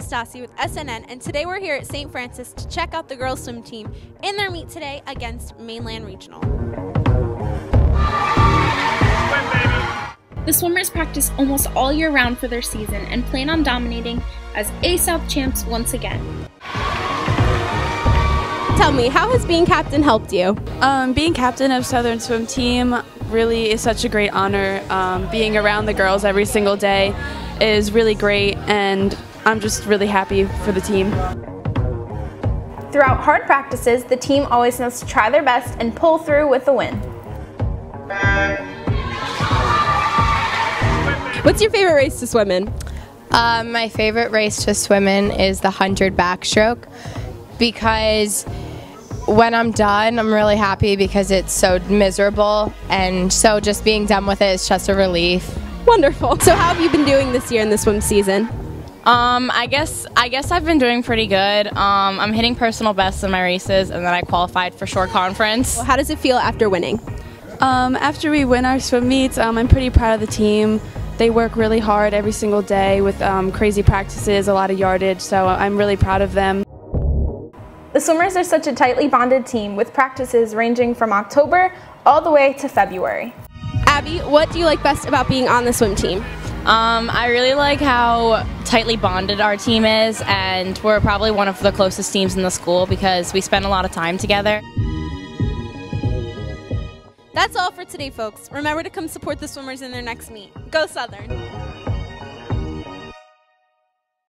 Stassi with SNN, and today we're here at St. Francis to check out the girls' swim team in their meet today against Mainland Regional. The swimmers practice almost all year round for their season and plan on dominating as A South champs once again. Tell me, how has being captain helped you? Um, being captain of Southern Swim Team really is such a great honor. Um, being around the girls every single day is really great, and I'm just really happy for the team. Throughout hard practices, the team always knows to try their best and pull through with the win. What's your favorite race to swim in? Um, my favorite race to swim in is the 100 backstroke because when I'm done, I'm really happy because it's so miserable. And so just being done with it is just a relief. Wonderful. So, how have you been doing this year in the swim season? Um, I guess I guess I've been doing pretty good. Um, I'm hitting personal bests in my races, and then I qualified for Shore Conference. Well, how does it feel after winning? Um, after we win our swim meets, um, I'm pretty proud of the team. They work really hard every single day with um, crazy practices, a lot of yardage, so I'm really proud of them. The swimmers are such a tightly bonded team with practices ranging from October all the way to February. Abby, what do you like best about being on the swim team? Um, I really like how tightly bonded our team is, and we're probably one of the closest teams in the school because we spend a lot of time together. That's all for today, folks. Remember to come support the swimmers in their next meet. Go Southern!